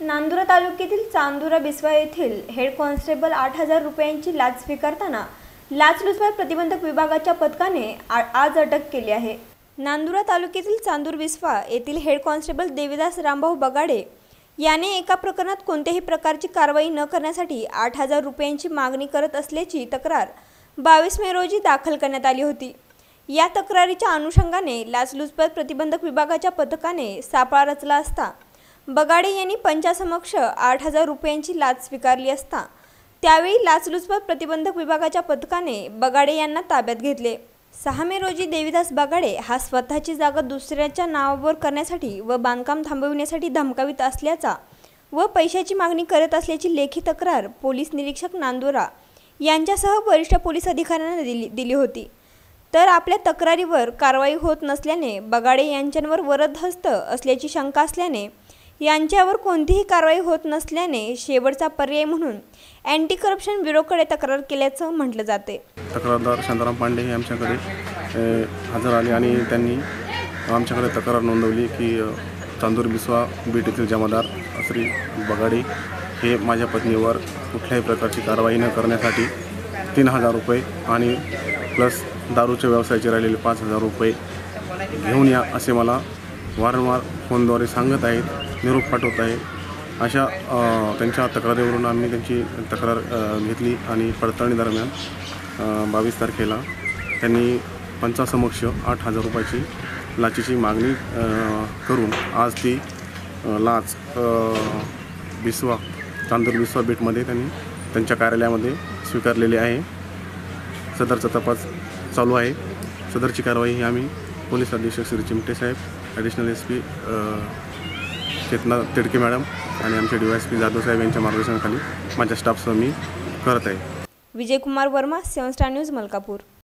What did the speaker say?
नांदुरा तालुक्यातील चांदुरा बिस्वा येथील head constable आठ हजार रुपयांची लाच स्वीकारताना लाचलुचपत प्रतिबंधक विभागाच्या पथकाने आ- आज अटक केली आहे. नांदुरा तालुक्यातील चांदूर बिस्वा येथील हेड कॉन्स्टेबल देवीदास रामभाऊ बगाडे याने एका प्रकरणात कोणत्याही प्रकारची कारवाई न करण्यासाठी आठ हजार रुपयांची मागणी करत असल्याची तक्रार बावीस मे रोजी दाखल करण्यात आली होती. या तक्रारीच्या अनुषंगाने लाचलुचपत प्रतिबंधक विभागाच्या पथकाने सापळा रचला असता बगाडे यांनी पंचासमक्ष आठ हजार रुपयांची लाच स्वीकारली असता त्यावेळी लाचलुचपत प्रतिबंधक विभागाच्या पथकाने बगाडे यांना ताब्यात घेतले. सहा मे रोजी देवीदास बगाडे हा स्वतःची जागा दुसऱ्याच्या नावावर करण्यासाठी व बांधकाम थांबविण्यासाठी धमकावित असल्याचा व पैशाची मागणी करत असल्याची लेखी तक्रार पोलीस निरीक्षक नांदोरा यांच्यासह वरिष्ठ पोलीस अधिकाऱ्यांना दिली दिली होती. तर आपल्या तक्रारीवर कारवाई होत नसल्याने बगाडे यांच्यावर वरदहस्त असल्याची शंका असल्याने यांच्यावर कोणतीही कारवाई होत नसल्याने शेवटचा पर्याय म्हणून अँटी करप्शन ब्युरोकडे तक्रार केल्याचं म्हटलं जाते. तक्रारदार शांताराम पांडे हे आमच्याकडे हजर आले आणि त्यांनी आमच्याकडे तक्रार नोंदवली की चांदूर बिस्वा बीट येथील जमादार श्री बगाडे हे माझ्या पत्नीवर कुठल्याही प्रकारची कारवाई न करण्यासाठी तीन हजार रुपये आणि प्लस दारूच्या व्यवसायाचे राहिलेले पाच हजार रुपये घेऊन या असे मला वारंवार फोनद्वारे सांगत आहेत. निरोप पाठवत आहे. अशा त्यांच्या तक्रारीवरून आम्ही त्यांची तक्रार घेतली आणि पडताळणी दरम्यान बावीस तारखेला त्यांनी पंचासमक्ष आठ हजार रुपयाची लाचीची मागणी करून आज ती लाच बिस्वा चांदूर बिस्वा बेटमध्ये त्यांनी त्यांच्या कार्यालयामध्ये स्वीकारलेली आहे. सदरचा तपास चालू आहे. सदरची कारवाई ही आम्ही पोलीस अधीक्षक श्री चिमटे साहेब additional S P Chetna Tidke madam आणि आमचे डी एस पी जाधव साहेब यांच्या मार्गदर्शनाखाली माझ्या स्टाफसह मी करत आहे. Vijaykumar Verma seven star news Malkapur.